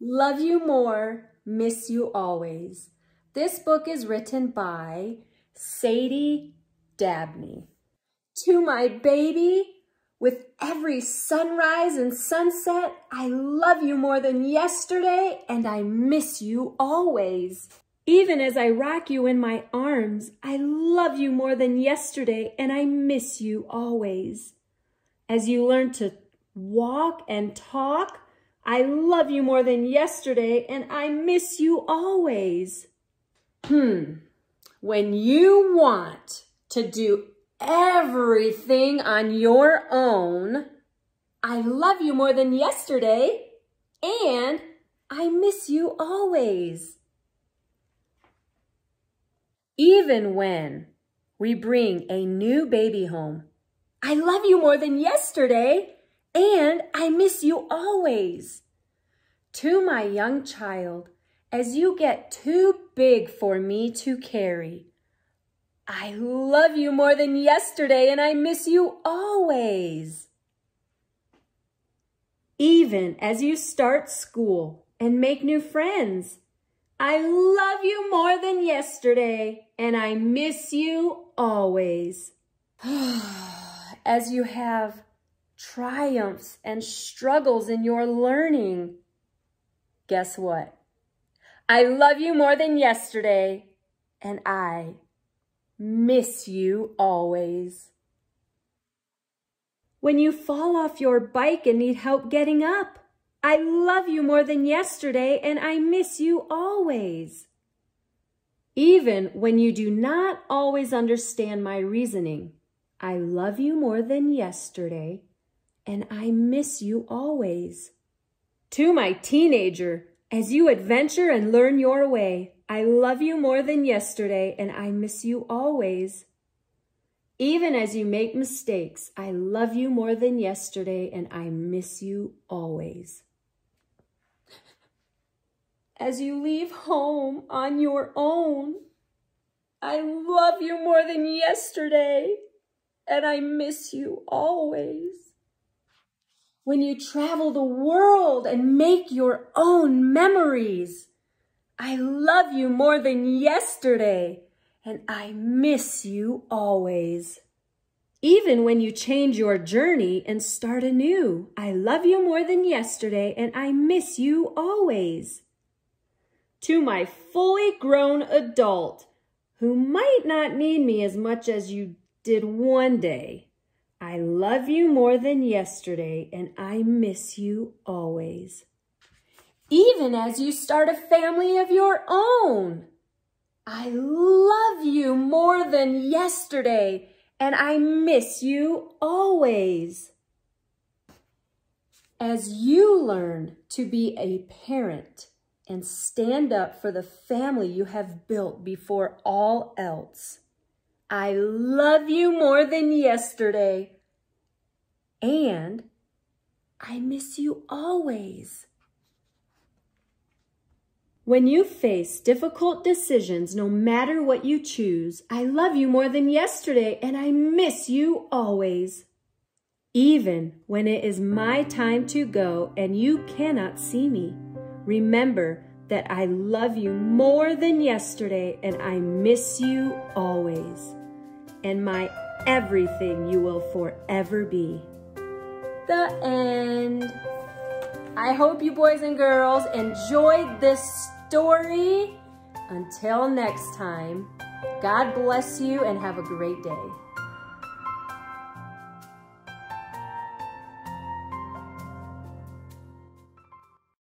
Love you more, miss you always. This book is written by Sadie Dabney. To my baby, with every sunrise and sunset, I love you more than yesterday and I miss you always. Even as I rock you in my arms, I love you more than yesterday and I miss you always. As you learn to walk and talk, I love you more than yesterday and I miss you always. Hmm, when you want to do everything on your own, I love you more than yesterday and I miss you always. Even when we bring a new baby home, I love you more than yesterday and I miss you always. To my young child, as you get too big for me to carry, I love you more than yesterday and I miss you always. Even as you start school and make new friends, I love you more than yesterday and I miss you always. as you have triumphs and struggles in your learning. Guess what? I love you more than yesterday, and I miss you always. When you fall off your bike and need help getting up, I love you more than yesterday, and I miss you always. Even when you do not always understand my reasoning, I love you more than yesterday, and I miss you always. To my teenager, as you adventure and learn your way, I love you more than yesterday and I miss you always. Even as you make mistakes, I love you more than yesterday and I miss you always. As you leave home on your own, I love you more than yesterday and I miss you always when you travel the world and make your own memories. I love you more than yesterday, and I miss you always. Even when you change your journey and start anew, I love you more than yesterday, and I miss you always. To my fully grown adult, who might not need me as much as you did one day, I love you more than yesterday and I miss you always. Even as you start a family of your own. I love you more than yesterday and I miss you always. As you learn to be a parent and stand up for the family you have built before all else, I love you more than yesterday. And I miss you always. When you face difficult decisions, no matter what you choose, I love you more than yesterday and I miss you always. Even when it is my time to go and you cannot see me, remember that I love you more than yesterday and I miss you always and my everything you will forever be. The end. I hope you boys and girls enjoyed this story. Until next time, God bless you and have a great day.